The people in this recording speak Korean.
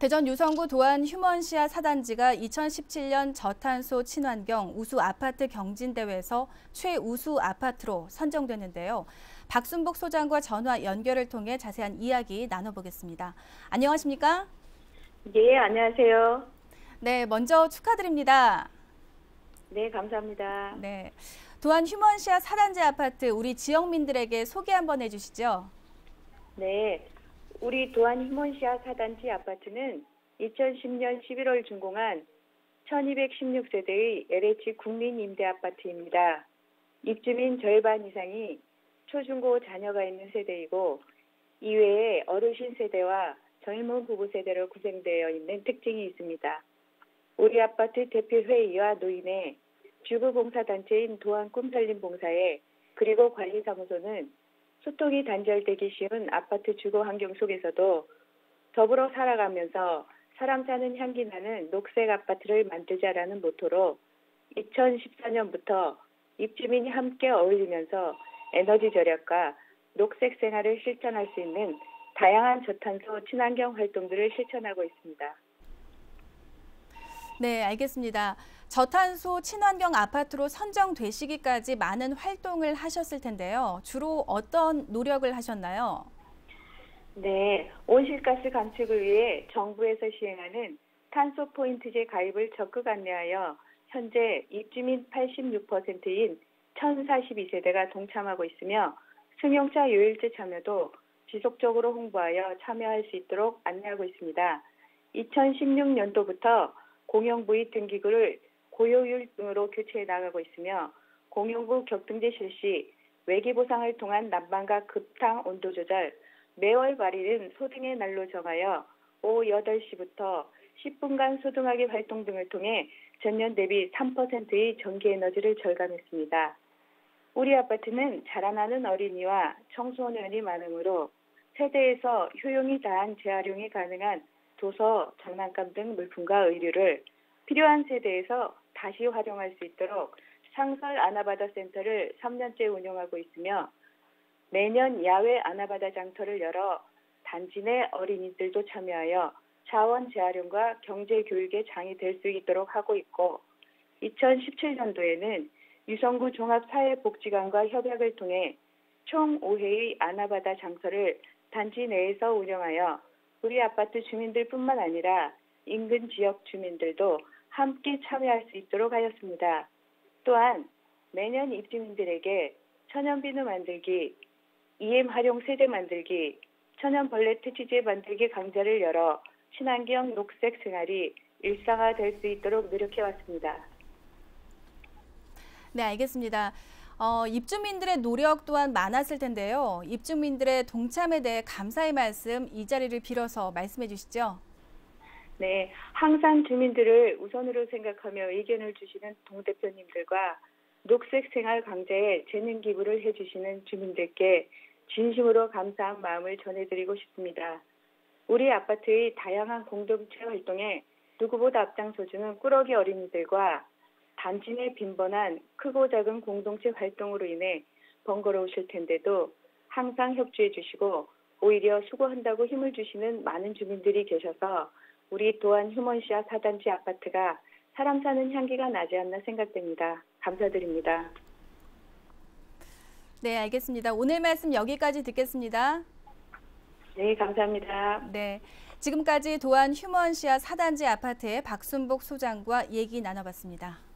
대전 유성구 도안 휴먼시아 사단지가 2017년 저탄소 친환경 우수 아파트 경진대회에서 최우수 아파트로 선정됐는데요. 박순복 소장과 전화 연결을 통해 자세한 이야기 나눠보겠습니다. 안녕하십니까? 예, 안녕하세요. 네, 먼저 축하드립니다. 네, 감사합니다. 네, 도안 휴먼시아 사단지 아파트 우리 지역민들에게 소개 한번 해주시죠. 네, 우리 도안 휴먼시아 사단지 아파트는 2010년 11월 준공한 1216세대의 LH 국민 임대 아파트입니다. 입주민 절반 이상이 초중고 자녀가 있는 세대이고 이외에 어르신 세대와 젊은 부부 세대로 구성되어 있는 특징이 있습니다. 우리 아파트 대표회의와 노인회, 주부봉사단체인 도안 꿈살림봉사회 그리고 관리사무소는 소통이 단절되기 쉬운 아파트 주거 환경 속에서도 더불어 살아가면서 사람 사는 향기 나는 녹색 아파트를 만들자라는 모토로 2014년부터 입주민이 함께 어울리면서 에너지 절약과 녹색 생활을 실천할 수 있는 다양한 저탄소 친환경 활동들을 실천하고 있습니다. 네, 알겠습니다. 저탄소 친환경 아파트로 선정되시기까지 많은 활동을 하셨을 텐데요. 주로 어떤 노력을 하셨나요? 네, 온실가스 감축을 위해 정부에서 시행하는 탄소 포인트제 가입을 적극 안내하여 현재 입주민 86%인 1042세대가 동참하고 있으며 승용차 요일제 참여도 지속적으로 홍보하여 참여할 수 있도록 안내하고 있습니다. 2016년도부터 공영 부의 등기구를 고효율 등으로 교체해 나가고 있으며 공용부 격등제 실시, 외기 보상을 통한 난방과 급탕 온도 조절, 매월 발일은 소등의 날로 정하여 오후 8시부터 10분간 소등하기 활동 등을 통해 전년 대비 3%의 전기 에너지를 절감했습니다. 우리 아파트는 자라나는 어린이와 청소년이 많으므로 세대에서 효용이 다한 재활용이 가능한 도서, 장난감 등 물품과 의류를 필요한 세대에서 다시 활용할 수 있도록 상설 아나바다 센터를 3년째 운영하고 있으며 매년 야외 아나바다 장터를 열어 단지 내 어린이들도 참여하여 자원 재활용과 경제 교육의 장이 될 수 있도록 하고 있고 2017년도에는 유성구 종합사회복지관과 협약을 통해 총 5회의 아나바다 장터를 단지 내에서 운영하여 우리 아파트 주민들뿐만 아니라 인근 지역 주민들도 함께 참여할 수 있도록 하였습니다. 또한 매년 입주민들에게 천연비누 만들기, EM 활용 세제 만들기, 천연벌레 퇴치제 만들기 강좌를 열어 친환경 녹색 생활이 일상화될 수 있도록 노력해왔습니다. 네, 알겠습니다. 어, 입주민들의 노력 또한 많았을 텐데요. 입주민들의 동참에 대해 감사의 말씀 이 자리를 빌어서 말씀해 주시죠. 네, 항상 주민들을 우선으로 생각하며 의견을 주시는 동 대표님들과 녹색 생활 강좌에 재능 기부를 해주시는 주민들께 진심으로 감사한 마음을 전해드리고 싶습니다. 우리 아파트의 다양한 공동체 활동에 누구보다 앞장서주는 꾸러기 어린이들과 단지 내 빈번한 크고 작은 공동체 활동으로 인해 번거로우실 텐데도 항상 협조해 주시고 오히려 수고한다고 힘을 주시는 많은 주민들이 계셔서 우리 또한 휴먼시아 사단지 아파트가 사람 사는 향기가 나지 않나 생각됩니다. 감사드립니다. 네, 알겠습니다. 오늘 말씀 여기까지 듣겠습니다. 네, 감사합니다. 네. 지금까지 도안 휴먼시아 사단지 아파트의 박순복 소장과 얘기 나눠봤습니다.